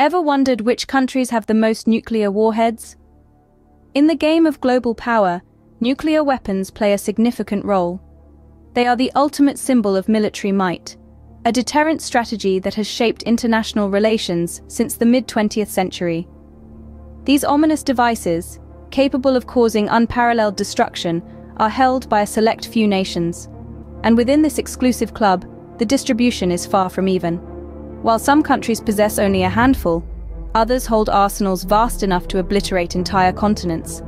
Ever wondered which countries have the most nuclear warheads? In the game of global power, nuclear weapons play a significant role. They are the ultimate symbol of military might, a deterrent strategy that has shaped international relations since the mid-20th century. These ominous devices, capable of causing unparalleled destruction, are held by a select few nations. And within this exclusive club, the distribution is far from even. While some countries possess only a handful, others hold arsenals vast enough to obliterate entire continents.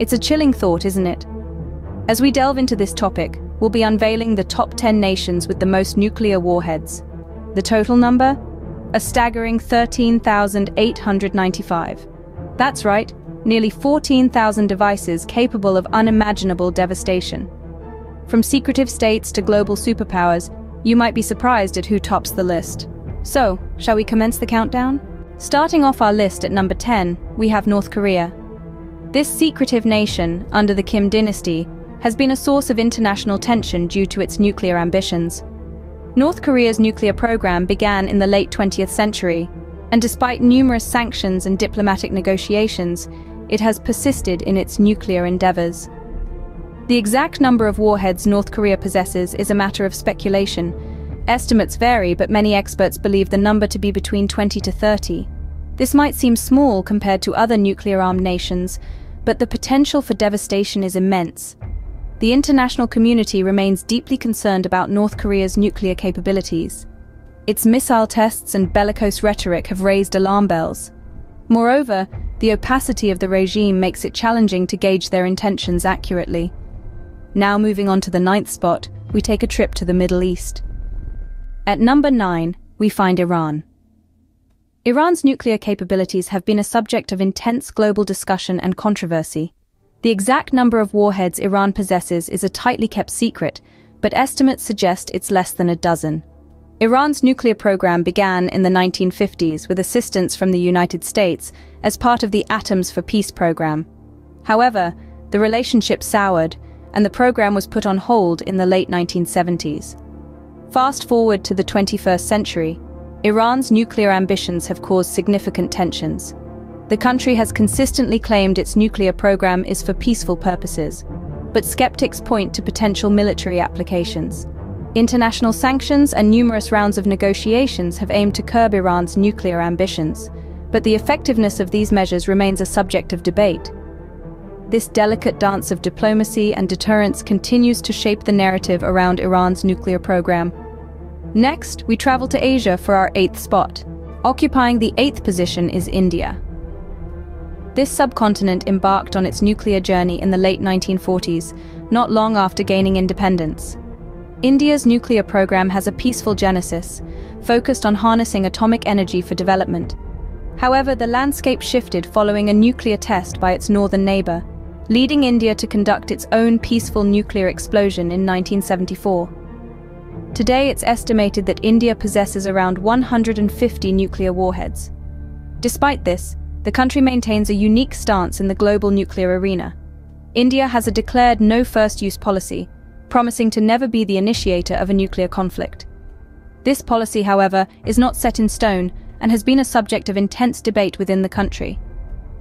It's a chilling thought, isn't it? As we delve into this topic, we'll be unveiling the top 10 nations with the most nuclear warheads. The total number? A staggering 13,895. That's right, nearly 14,000 devices capable of unimaginable devastation. From secretive states to global superpowers, you might be surprised at who tops the list. So, shall we commence the countdown? Starting off our list at number 10, we have North Korea. This secretive nation, under the Kim dynasty, has been a source of international tension due to its nuclear ambitions. North Korea's nuclear program began in the late 20th century, and despite numerous sanctions and diplomatic negotiations, it has persisted in its nuclear endeavors. The exact number of warheads North Korea possesses is a matter of speculation, Estimates vary, but many experts believe the number to be between 20 to 30. This might seem small compared to other nuclear-armed nations, but the potential for devastation is immense. The international community remains deeply concerned about North Korea's nuclear capabilities. Its missile tests and bellicose rhetoric have raised alarm bells. Moreover, the opacity of the regime makes it challenging to gauge their intentions accurately. Now moving on to the ninth spot, we take a trip to the Middle East. At number 9, we find Iran. Iran's nuclear capabilities have been a subject of intense global discussion and controversy. The exact number of warheads Iran possesses is a tightly kept secret, but estimates suggest it's less than a dozen. Iran's nuclear program began in the 1950s with assistance from the United States as part of the Atoms for Peace program. However, the relationship soured, and the program was put on hold in the late 1970s. Fast forward to the 21st century, Iran's nuclear ambitions have caused significant tensions. The country has consistently claimed its nuclear program is for peaceful purposes, but skeptics point to potential military applications. International sanctions and numerous rounds of negotiations have aimed to curb Iran's nuclear ambitions, but the effectiveness of these measures remains a subject of debate. This delicate dance of diplomacy and deterrence continues to shape the narrative around Iran's nuclear program. Next, we travel to Asia for our eighth spot. Occupying the eighth position is India. This subcontinent embarked on its nuclear journey in the late 1940s, not long after gaining independence. India's nuclear program has a peaceful genesis, focused on harnessing atomic energy for development. However, the landscape shifted following a nuclear test by its northern neighbour, leading India to conduct its own peaceful nuclear explosion in 1974. Today it's estimated that India possesses around 150 nuclear warheads. Despite this, the country maintains a unique stance in the global nuclear arena. India has a declared no first use policy, promising to never be the initiator of a nuclear conflict. This policy, however, is not set in stone and has been a subject of intense debate within the country.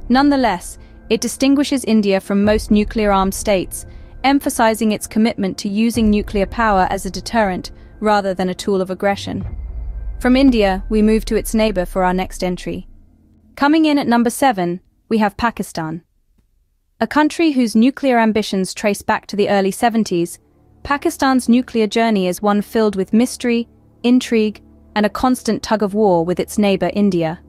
Nonetheless, it distinguishes India from most nuclear-armed states, emphasizing its commitment to using nuclear power as a deterrent rather than a tool of aggression. From India, we move to its neighbor for our next entry. Coming in at number 7, we have Pakistan. A country whose nuclear ambitions trace back to the early 70s, Pakistan's nuclear journey is one filled with mystery, intrigue, and a constant tug of war with its neighbor India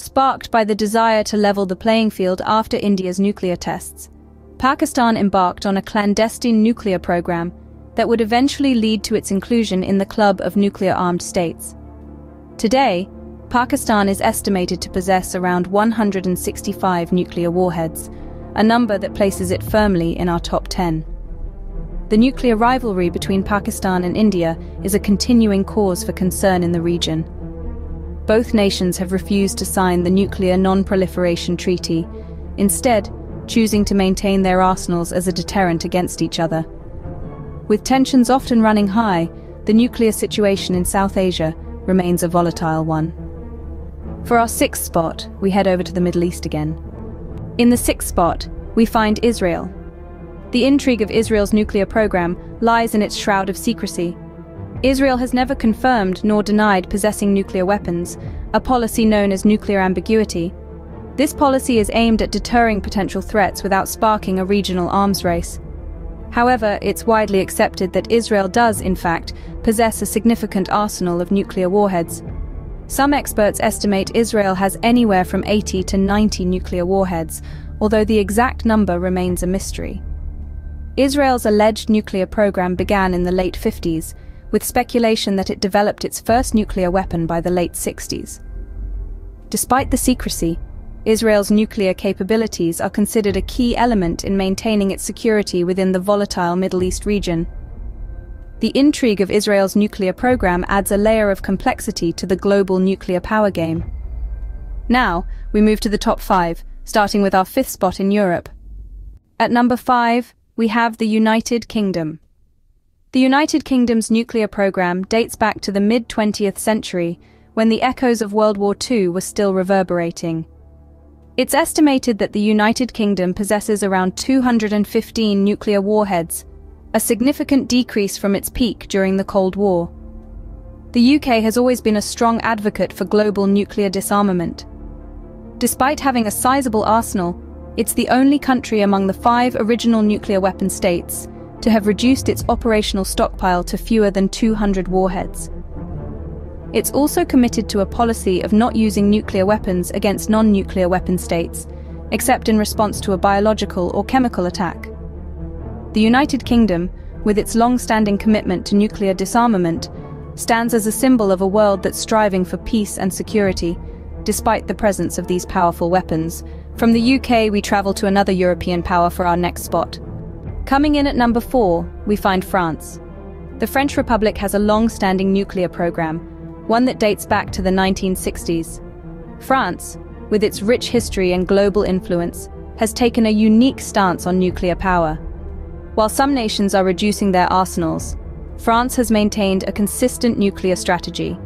sparked by the desire to level the playing field after India's nuclear tests. Pakistan embarked on a clandestine nuclear program that would eventually lead to its inclusion in the club of nuclear-armed states. Today, Pakistan is estimated to possess around 165 nuclear warheads, a number that places it firmly in our top 10. The nuclear rivalry between Pakistan and India is a continuing cause for concern in the region both nations have refused to sign the Nuclear Non-Proliferation Treaty, instead choosing to maintain their arsenals as a deterrent against each other. With tensions often running high, the nuclear situation in South Asia remains a volatile one. For our sixth spot, we head over to the Middle East again. In the sixth spot, we find Israel. The intrigue of Israel's nuclear program lies in its shroud of secrecy. Israel has never confirmed nor denied possessing nuclear weapons, a policy known as nuclear ambiguity. This policy is aimed at deterring potential threats without sparking a regional arms race. However, it's widely accepted that Israel does, in fact, possess a significant arsenal of nuclear warheads. Some experts estimate Israel has anywhere from 80 to 90 nuclear warheads, although the exact number remains a mystery. Israel's alleged nuclear program began in the late 50s, with speculation that it developed its first nuclear weapon by the late 60s. Despite the secrecy, Israel's nuclear capabilities are considered a key element in maintaining its security within the volatile Middle East region. The intrigue of Israel's nuclear program adds a layer of complexity to the global nuclear power game. Now, we move to the top five, starting with our fifth spot in Europe. At number five, we have the United Kingdom. The United Kingdom's nuclear program dates back to the mid-20th century, when the echoes of World War II were still reverberating. It's estimated that the United Kingdom possesses around 215 nuclear warheads, a significant decrease from its peak during the Cold War. The UK has always been a strong advocate for global nuclear disarmament. Despite having a sizable arsenal, it's the only country among the five original nuclear weapon states to have reduced its operational stockpile to fewer than 200 warheads. It's also committed to a policy of not using nuclear weapons against non-nuclear weapon states, except in response to a biological or chemical attack. The United Kingdom, with its long-standing commitment to nuclear disarmament, stands as a symbol of a world that's striving for peace and security, despite the presence of these powerful weapons. From the UK, we travel to another European power for our next spot. Coming in at number four, we find France. The French Republic has a long-standing nuclear program, one that dates back to the 1960s. France, with its rich history and global influence, has taken a unique stance on nuclear power. While some nations are reducing their arsenals, France has maintained a consistent nuclear strategy.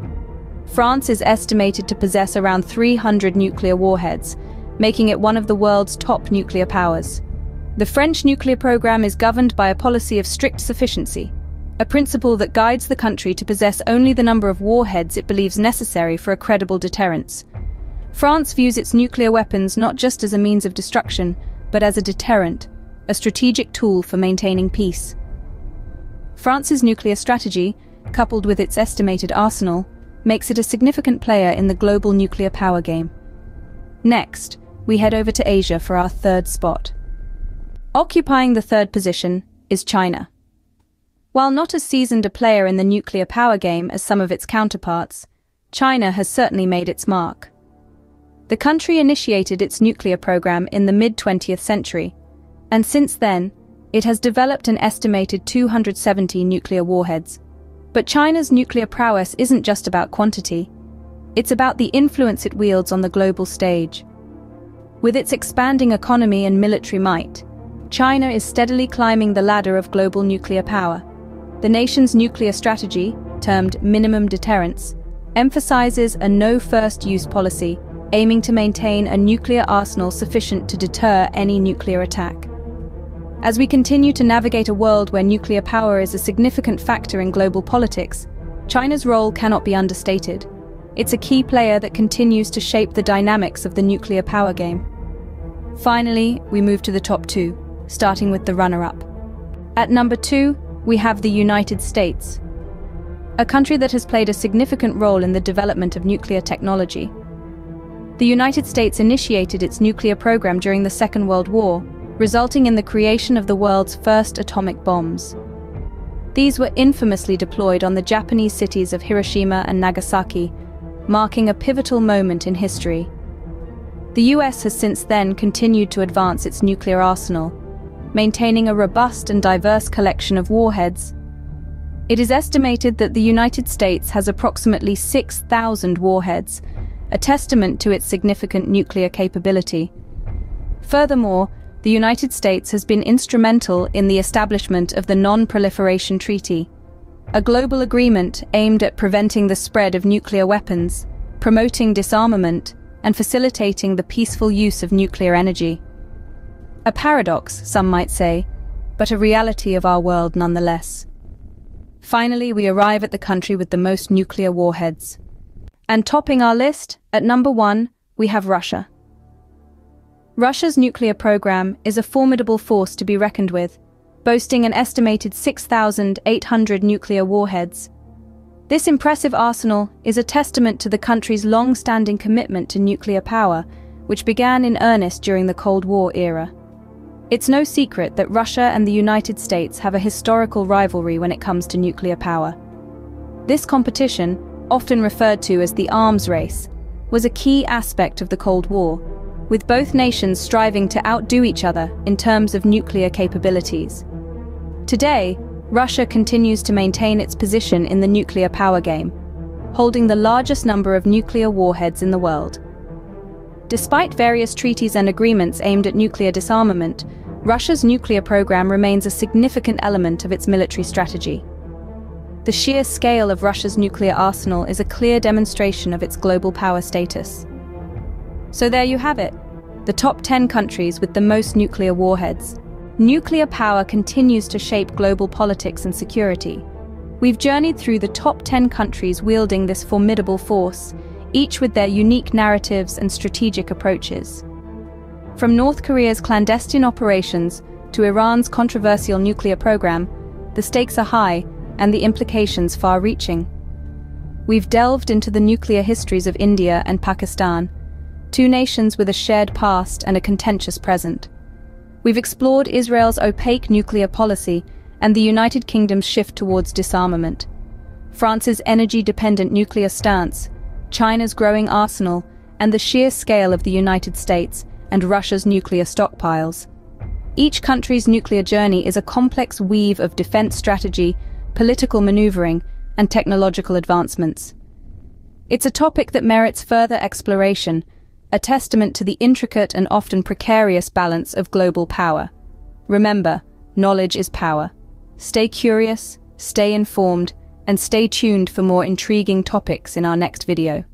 France is estimated to possess around 300 nuclear warheads, making it one of the world's top nuclear powers. The French nuclear program is governed by a policy of strict sufficiency, a principle that guides the country to possess only the number of warheads it believes necessary for a credible deterrence. France views its nuclear weapons not just as a means of destruction, but as a deterrent, a strategic tool for maintaining peace. France's nuclear strategy, coupled with its estimated arsenal, makes it a significant player in the global nuclear power game. Next, we head over to Asia for our third spot. Occupying the third position is China. While not as seasoned a player in the nuclear power game as some of its counterparts, China has certainly made its mark. The country initiated its nuclear program in the mid-20th century, and since then, it has developed an estimated 270 nuclear warheads. But China's nuclear prowess isn't just about quantity. It's about the influence it wields on the global stage. With its expanding economy and military might, China is steadily climbing the ladder of global nuclear power. The nation's nuclear strategy, termed minimum deterrence, emphasizes a no first use policy, aiming to maintain a nuclear arsenal sufficient to deter any nuclear attack. As we continue to navigate a world where nuclear power is a significant factor in global politics, China's role cannot be understated. It's a key player that continues to shape the dynamics of the nuclear power game. Finally, we move to the top two, starting with the runner-up. At number two, we have the United States, a country that has played a significant role in the development of nuclear technology. The United States initiated its nuclear program during the Second World War, resulting in the creation of the world's first atomic bombs. These were infamously deployed on the Japanese cities of Hiroshima and Nagasaki, marking a pivotal moment in history. The US has since then continued to advance its nuclear arsenal, maintaining a robust and diverse collection of warheads. It is estimated that the United States has approximately 6,000 warheads, a testament to its significant nuclear capability. Furthermore, the United States has been instrumental in the establishment of the Non-Proliferation Treaty, a global agreement aimed at preventing the spread of nuclear weapons, promoting disarmament and facilitating the peaceful use of nuclear energy. A paradox, some might say, but a reality of our world nonetheless. Finally, we arrive at the country with the most nuclear warheads. And topping our list, at number one, we have Russia. Russia's nuclear program is a formidable force to be reckoned with, boasting an estimated 6,800 nuclear warheads. This impressive arsenal is a testament to the country's long-standing commitment to nuclear power, which began in earnest during the Cold War era. It's no secret that Russia and the United States have a historical rivalry when it comes to nuclear power. This competition, often referred to as the arms race, was a key aspect of the Cold War, with both nations striving to outdo each other in terms of nuclear capabilities. Today, Russia continues to maintain its position in the nuclear power game, holding the largest number of nuclear warheads in the world. Despite various treaties and agreements aimed at nuclear disarmament, Russia's nuclear program remains a significant element of its military strategy. The sheer scale of Russia's nuclear arsenal is a clear demonstration of its global power status. So there you have it, the top 10 countries with the most nuclear warheads. Nuclear power continues to shape global politics and security. We've journeyed through the top 10 countries wielding this formidable force, each with their unique narratives and strategic approaches. From North Korea's clandestine operations to Iran's controversial nuclear program, the stakes are high and the implications far-reaching. We've delved into the nuclear histories of India and Pakistan, two nations with a shared past and a contentious present. We've explored Israel's opaque nuclear policy and the United Kingdom's shift towards disarmament, France's energy-dependent nuclear stance, China's growing arsenal, and the sheer scale of the United States and Russia's nuclear stockpiles. Each country's nuclear journey is a complex weave of defense strategy, political maneuvering, and technological advancements. It's a topic that merits further exploration, a testament to the intricate and often precarious balance of global power. Remember, knowledge is power. Stay curious, stay informed, and stay tuned for more intriguing topics in our next video.